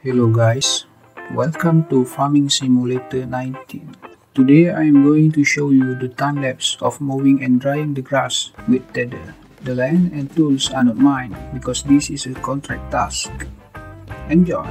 Hello guys, welcome to Farming Simulator 19. Today I am going to show you the time lapse of mowing and drying the grass with tedder. The land and tools are not mine because this is a contract task. Enjoy!